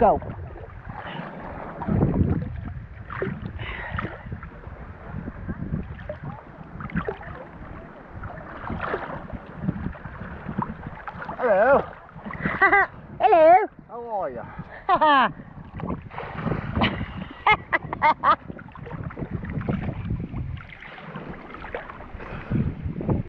Go. Hello. Hello. How are you? Ha ha.